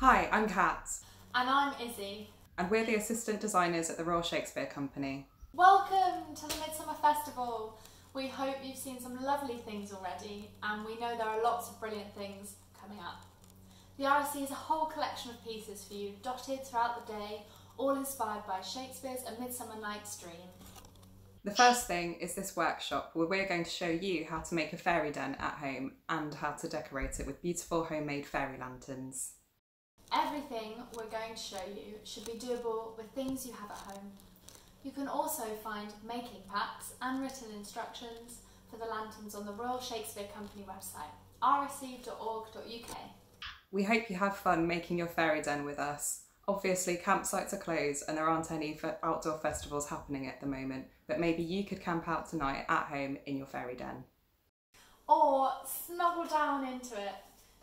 Hi, I'm Kat, And I'm Izzy. and we're the assistant designers at the Royal Shakespeare Company. Welcome to the Midsummer Festival. We hope you've seen some lovely things already, and we know there are lots of brilliant things coming up. The RSC is a whole collection of pieces for you, dotted throughout the day, all inspired by Shakespeare's A Midsummer Night's Dream. The first thing is this workshop where we're going to show you how to make a fairy den at home and how to decorate it with beautiful homemade fairy lanterns. Everything we're going to show you should be doable with things you have at home. You can also find making packs and written instructions for the lanterns on the Royal Shakespeare Company website, rsc.org.uk. We hope you have fun making your fairy den with us. Obviously, campsites are closed and there aren't any outdoor festivals happening at the moment, but maybe you could camp out tonight at home in your fairy den. or snuggle down into it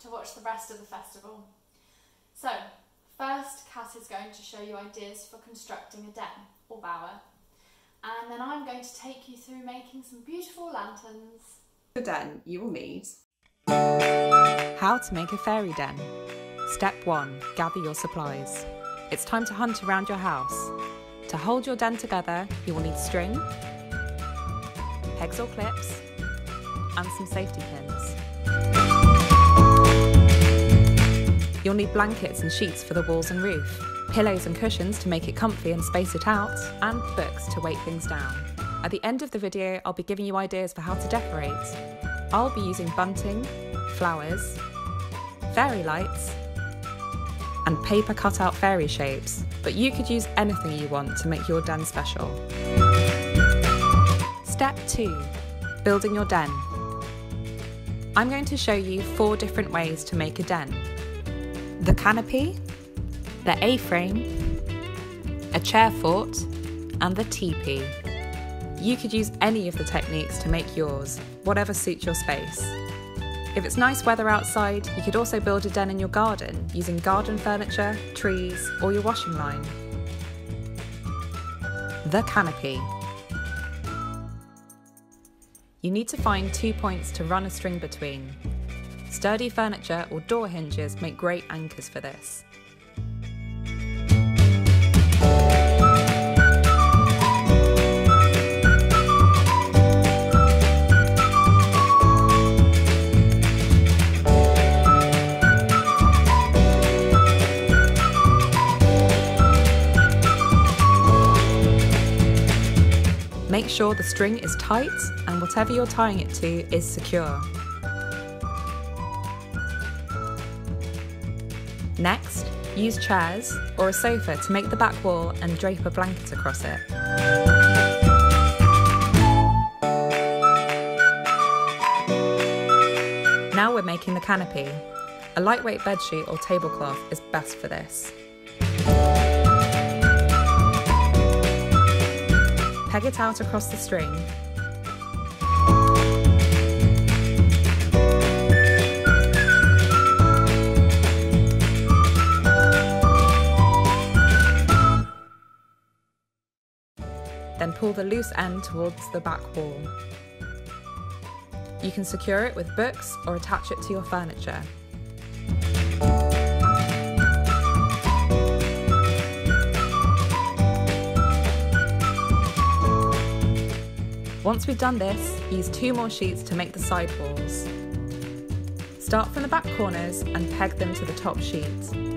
to watch the rest of the festival. So, first, Kat is going to show you ideas for constructing a den or bower, and then I'm going to take you through making some beautiful lanterns. For the den, you will need How to make a fairy den. Step 1 Gather your supplies. It's time to hunt around your house. To hold your den together, you will need string, pegs or clips, and some safety pins. You'll need blankets and sheets for the walls and roof, pillows and cushions to make it comfy and space it out, and books to weight things down. At the end of the video, I'll be giving you ideas for how to decorate. I'll be using bunting, flowers, fairy lights, and paper cutout fairy shapes, but you could use anything you want to make your den special. Step 2 Building your den. I'm going to show you four different ways to make a den the canopy, the A frame, a chair fort, and the teepee. You could use any of the techniques to make yours, whatever suits your space. If it's nice weather outside, you could also build a den in your garden using garden furniture, trees, or your washing line. The canopy. You need to find two points to run a string between. Sturdy furniture or door hinges make great anchors for this. Make sure the string is tight and whatever you're tying it to is secure. Next, use chairs or a sofa to make the back wall and drape a blanket across it. Now we're making the canopy. A lightweight bedsheet or tablecloth is best for this. Peg it out across the string. Pull the loose end towards the back wall. You can secure it with books or attach it to your furniture. Once we've done this, use two more sheets to make the side walls. Start from the back corners and peg them to the top sheet.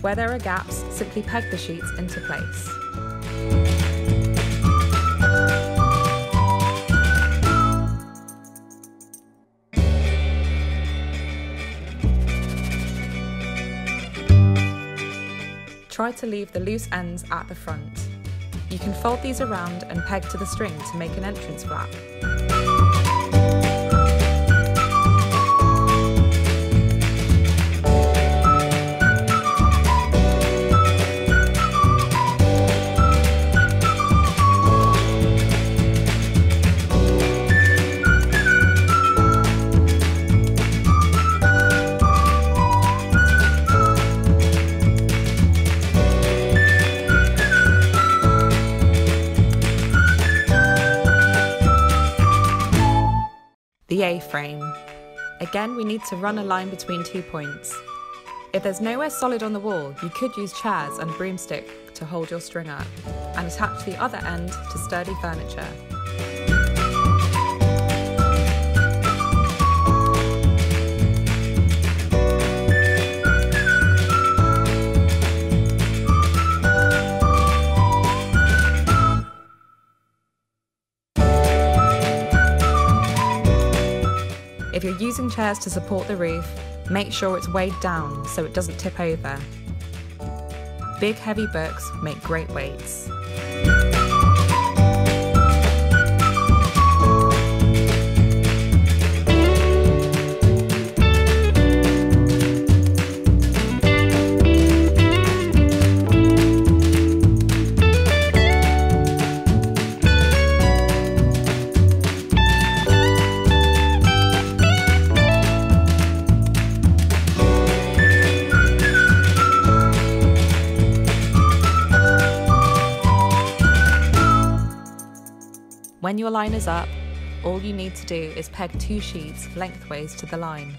Where there are gaps, simply peg the sheets into place. Try to leave the loose ends at the front. You can fold these around and peg to the string to make an entrance flap. The A-frame. Again, we need to run a line between two points. If there's nowhere solid on the wall, you could use chairs and a broomstick to hold your string up, and attach the other end to sturdy furniture. Using chairs to support the roof, make sure it's weighed down so it doesn't tip over. Big heavy books make great weights. When your line is up, all you need to do is peg two sheets lengthways to the line.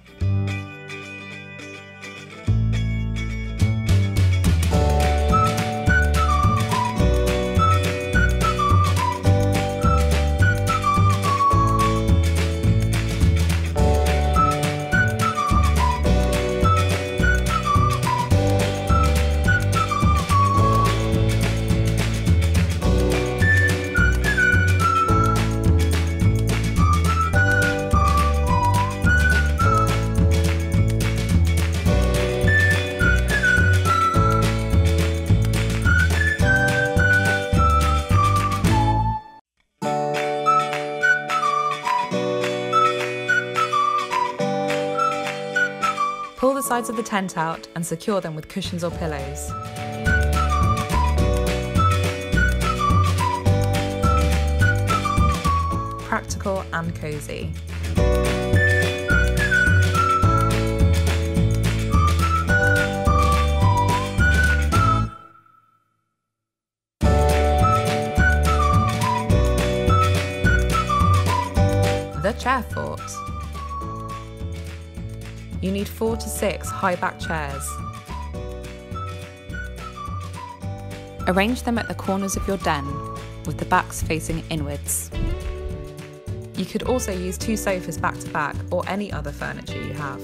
The sides of the tent out and secure them with cushions or pillows. Practical and cosy. The chair You need four to six high back chairs. Arrange them at the corners of your den, with the backs facing inwards. You could also use two sofas back to back or any other furniture you have.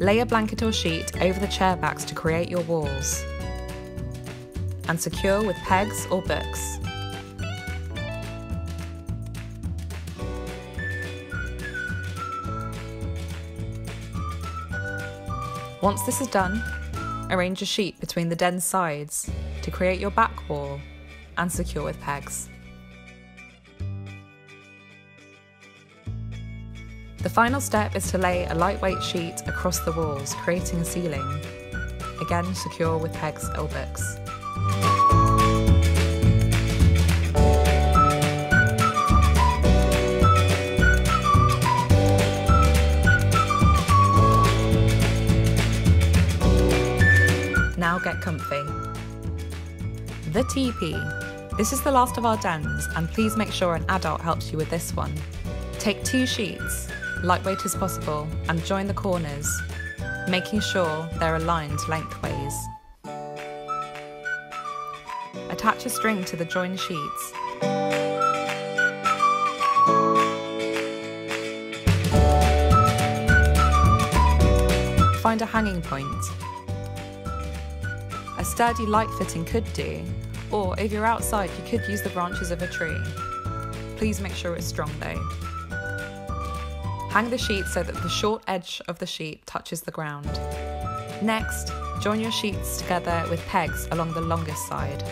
Lay a blanket or sheet over the chair backs to create your walls. And secure with pegs or books. Once this is done, arrange a sheet between the den's sides to create your back wall and secure with pegs. The final step is to lay a lightweight sheet across the walls, creating a ceiling. Again, secure with pegs or books. The teepee. This is the last of our dens, and please make sure an adult helps you with this one. Take two sheets, lightweight as possible, and join the corners, making sure they're aligned lengthways. Attach a string to the joined sheets. Find a hanging point. A sturdy light fitting could do, or if you're outside, you could use the branches of a tree. Please make sure it's strong though. Hang the sheet so that the short edge of the sheet touches the ground. Next, join your sheets together with pegs along the longest side.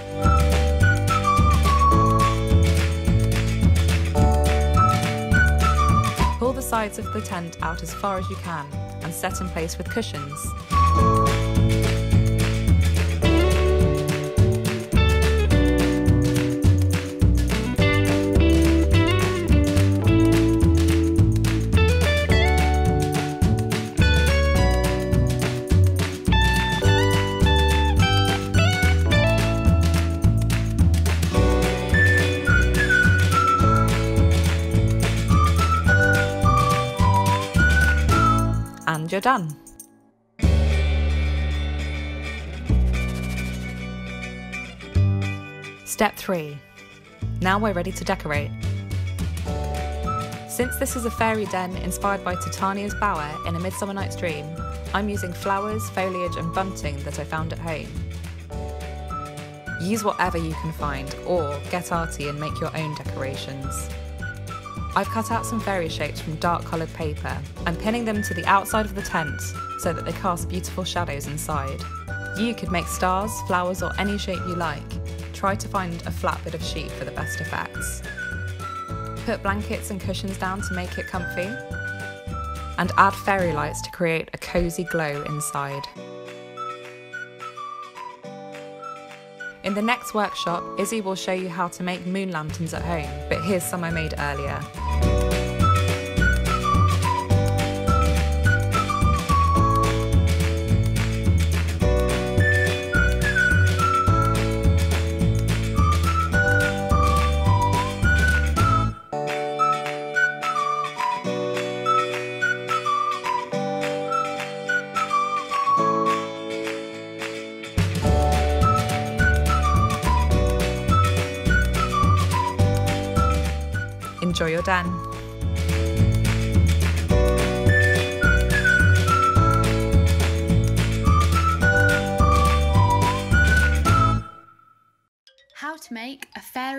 Pull the sides of the tent out as far as you can and set in place with cushions. Step 3. Now we're ready to decorate. Since this is a fairy den inspired by Titania's bower in A Midsummer Night's Dream, I'm using flowers, foliage and bunting that I found at home. Use whatever you can find or get arty and make your own decorations. I've cut out some fairy shapes from dark coloured paper. I'm pinning them to the outside of the tent so that they cast beautiful shadows inside. You could make stars, flowers or any shape you like. Try to find a flat bit of sheet for the best effects. Put blankets and cushions down to make it comfy. And add fairy lights to create a cosy glow inside. In the next workshop, Izzy will show you how to make moon lanterns at home, but here's some I made earlier.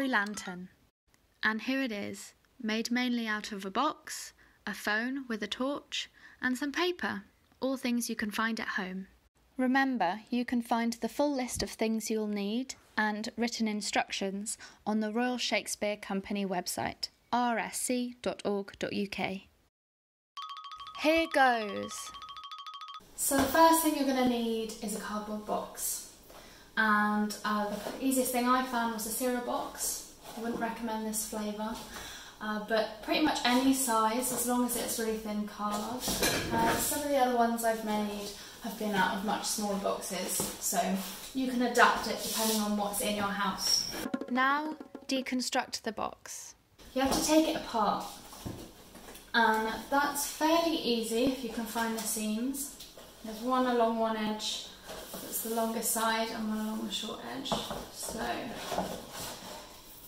Lantern. And here it is, made mainly out of a box, a phone with a torch, and some paper, all things you can find at home. Remember, you can find the full list of things you'll need and written instructions on the Royal Shakespeare Company website, rsc.org.uk. Here goes. So the first thing you're going to need is a cardboard box. And uh, the easiest thing I found was a cereal box. I wouldn't recommend this flavour. Uh, but pretty much any size, as long as it's really thin card. Uh, some of the other ones I've made have been out of much smaller boxes, so you can adapt it depending on what's in your house. Now, deconstruct the box. You have to take it apart. And that's fairly easy if you can find the seams. There's one along one edge that's the longer side and one along the short edge. So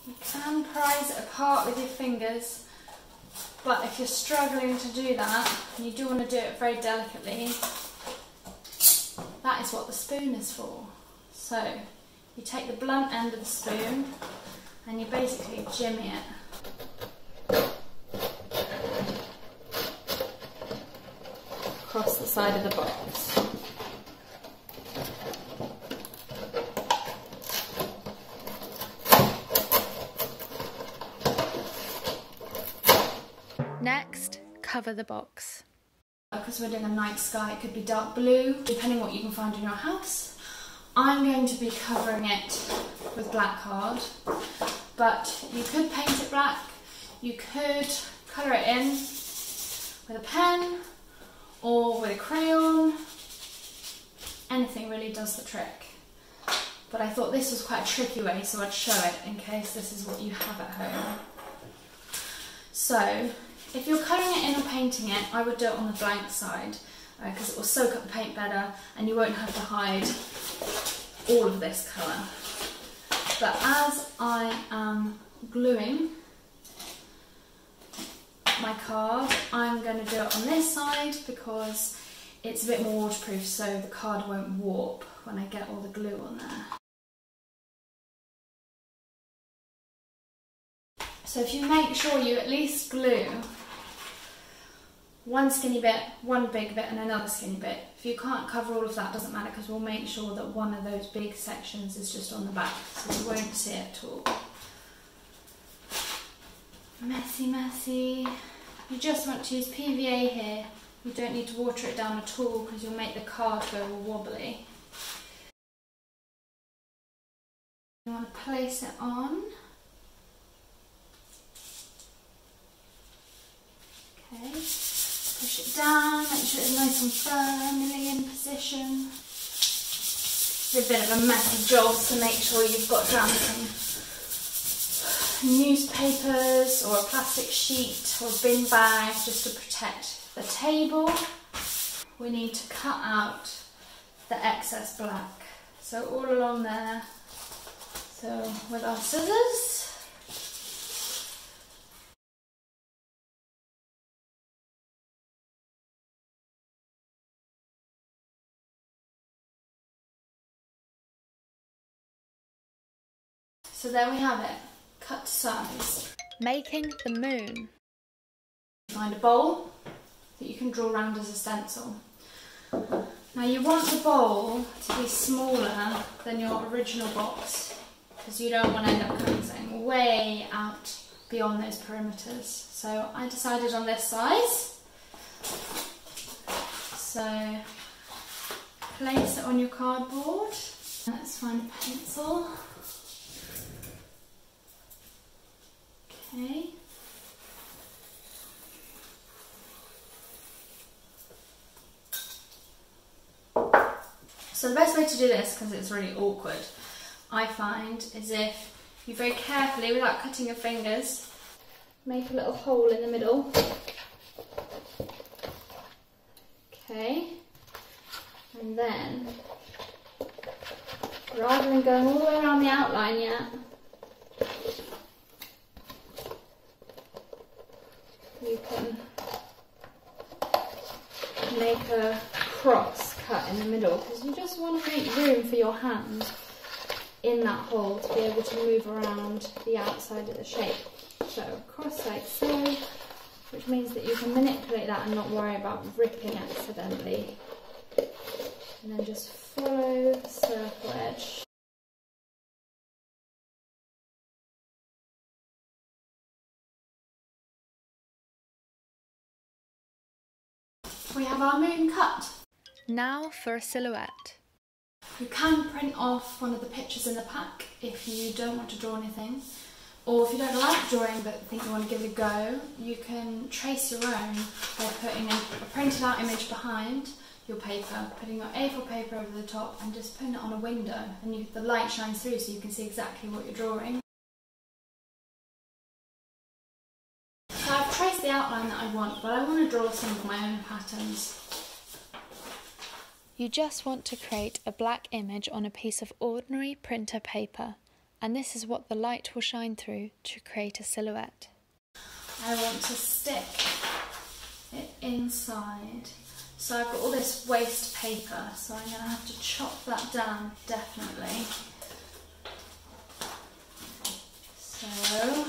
you can prise it apart with your fingers, but if you're struggling to do that, and you do want to do it very delicately, that is what the spoon is for. So you take the blunt end of the spoon and you basically jimmy it across the side of the box. Next, cover the box. Because we're doing a night sky, it could be dark blue, depending what you can find in your house. I'm going to be covering it with black card, but you could paint it black, you could colour it in with a pen or with a crayon. Anything really does the trick. But I thought this was quite a tricky way, so I'd show it in case this is what you have at home. So, if you're colouring it in or painting it, I would do it on the blank side because uh, it will soak up the paint better and you won't have to hide all of this colour. But as I am gluing my card, I'm going to do it on this side because it's a bit more waterproof so the card won't warp when I get all the glue on there. So if you make sure you at least glue one skinny bit, one big bit and another skinny bit. If you can't cover all of that, doesn't matter because we'll make sure that one of those big sections is just on the back so you won't see it at all. Messy, messy. You just want to use PVA here. You don't need to water it down at all because you'll make the card go all wobbly. You want to place it on. Okay, push it down, make sure it's nice and firmly in position. It's a bit of a messy job, so make sure you've got down some newspapers or a plastic sheet or bin bag just to protect the table. we need to cut out the excess black. So all along there, so with our scissors, So there we have it, cut to size. Making the moon. Find a bowl that you can draw around as a stencil. Now you want the bowl to be smaller than your original box because you don't want to end up cutting way out beyond those perimeters. So I decided on this size. So place it on your cardboard. Let's find a pencil. Okay. So the best way to do this, because it's really awkward, I find, is if you very carefully, without cutting your fingers, make a little hole in the middle. Okay. And then, rather than going all the way around the outline yet, you can make a cross cut in the middle because you just want to make room for your hand in that hole to be able to move around the outside of the shape. So cross like so, which means that you can manipulate that and not worry about ripping accidentally. And then just follow the circle edge. Now for a silhouette. You can print off one of the pictures in the pack if you don't want to draw anything. Or if you don't like drawing but think you want to give it a go, you can trace your own by putting a printed out image behind your paper, putting your A4 paper over the top and just putting it on a window and you, the light shines through so you can see exactly what you're drawing. So I've traced the outline that I want, but I want to draw some of my own patterns. You just want to create a black image on a piece of ordinary printer paper, and this is what the light will shine through to create a silhouette. I want to stick it inside. So I've got all this waste paper, so I'm going to have to chop that down, definitely. So,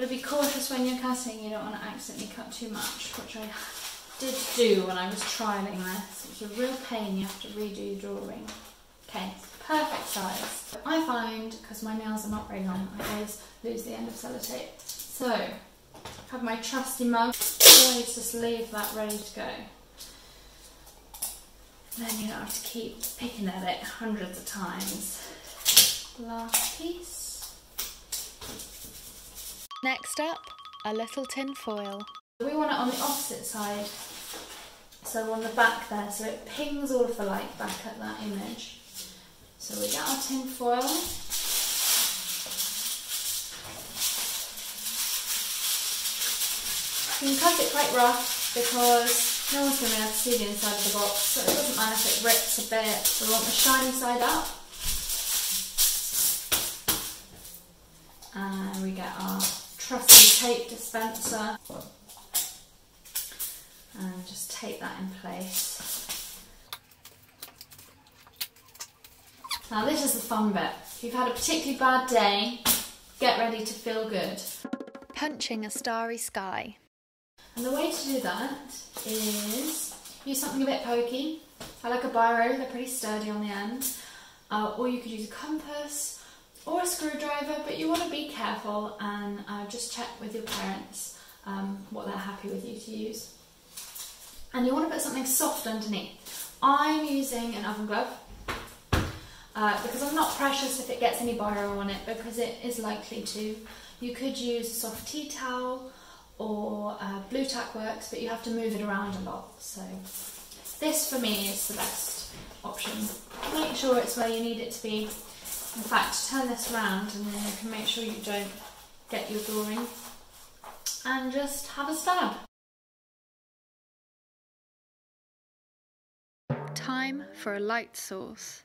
to be cautious when you're cutting, you don't want to accidentally cut too much, which I did do when I was trialling this. It's a real pain, you have to redo your drawing. Okay, perfect size. I find, because my nails are not very long, I always lose the end of sellotape. So, have my trusty mug, always just leave that ready to go. Then you don't have to keep picking at it hundreds of times. Last piece. Next up, a little tin foil. We want it on the opposite side, so on the back there, so it pings all of the light back at that image. So we get our tin foil. You can cut it quite rough because no one's going to be able to see the inside of the box, so it doesn't matter if it rips a bit. We want the shiny side up. And we get our trusty tape dispenser and just take that in place. Now this is the fun bit. If you've had a particularly bad day, get ready to feel good. Punching a starry sky. And the way to do that is use something a bit pokey. I like a biro, they're pretty sturdy on the end. Uh, or you could use a compass or a screwdriver, but you want to be careful and uh, just check with your parents um, what they're happy with you to use. And you want to put something soft underneath. I'm using an oven glove uh, because I'm not precious if it gets any biro on it because it is likely to. You could use a soft tea towel or uh, Blu Tack works, but you have to move it around a lot. So this for me is the best option. Make sure it's where you need it to be. In fact, turn this around and then you can make sure you don't get your drawing. And just have a stab. Time for a light source.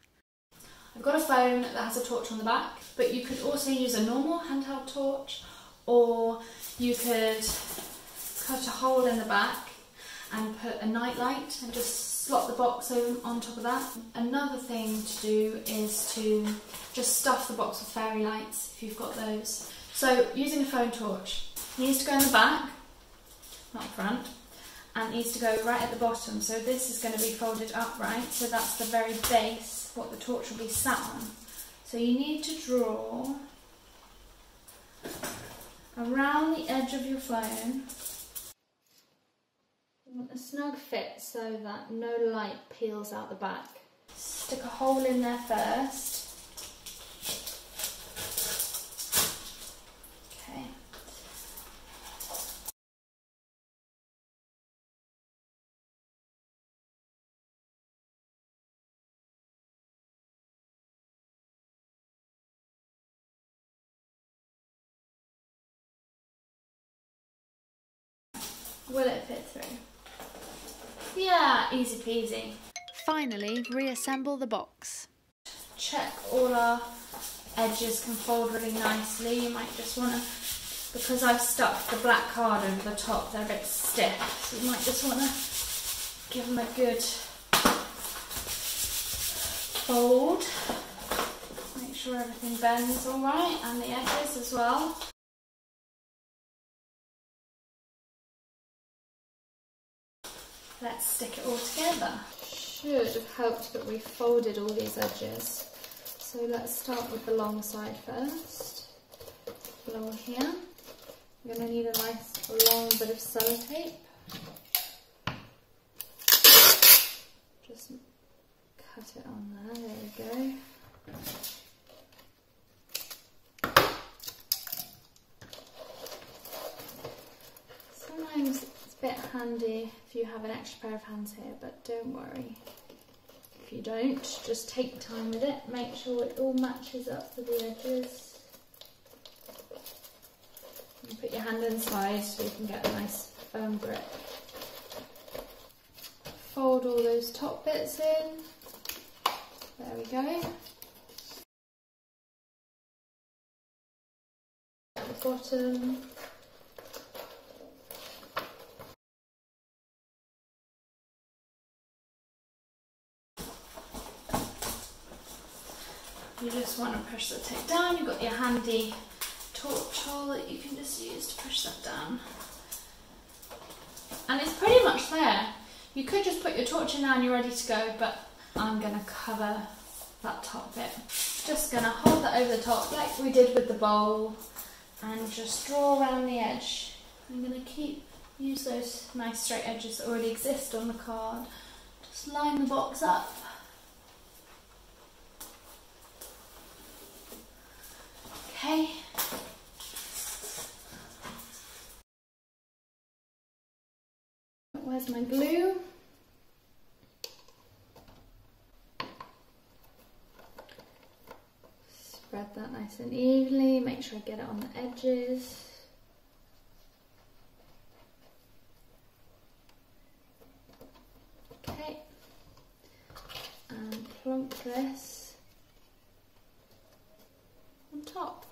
I've got a phone that has a torch on the back, but you could also use a normal handheld torch or you could cut a hole in the back and put a night light and just slot the box on top of that. Another thing to do is to just stuff the box with fairy lights if you've got those. So using a phone torch, needs to go in the back, not front, and needs to go right at the bottom. So this is going to be folded upright, so that's the very base, what the torch will be sat on. So you need to draw around the edge of your phone. You want a snug fit so that no light peels out the back. Stick a hole in there first. Will it fit through? Yeah, easy peasy. Finally, reassemble the box. Check all our edges can fold really nicely. You might just want to, because I've stuck the black card over the top, they're a bit stiff. So you might just want to give them a good fold. Make sure everything bends all right and the edges as well. Let's stick it all together. Should have helped that we folded all these edges. So let's start with the long side first. Along here. You're going to need a nice long bit of sellotape. Just cut it on there, there we go. Sometimes bit handy if you have an extra pair of hands here, but don't worry. If you don't, just take time with it. Make sure it all matches up with the edges. Put your hand inside so you can get a nice firm grip. Fold all those top bits in. There we go. At the bottom. You just want to push the tape down. You've got your handy torch hole that you can just use to push that down. And it's pretty much there. You could just put your torch in now and you're ready to go, but I'm going to cover that top bit. Just going to hold that over the top like we did with the bowl and just draw around the edge. I'm going to keep, use those nice straight edges that already exist on the card. Just line the box up Okay. Where's my glue? Spread that nice and evenly, make sure I get it on the edges. Okay, and plonk this on top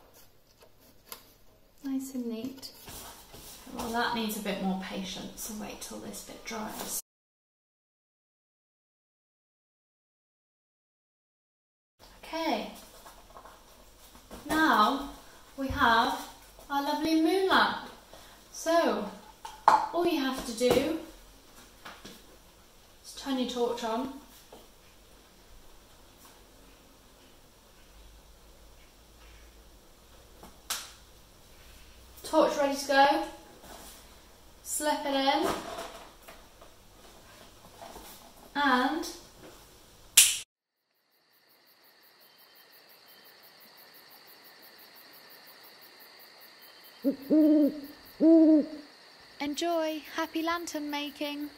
nice and neat. Well, that needs a bit and wait till this bit dries. Okay, now we have our lovely moon lamp. So, all you have to do is turn your torch on torch ready to go. Slip it in. And Enjoy! Happy lantern making!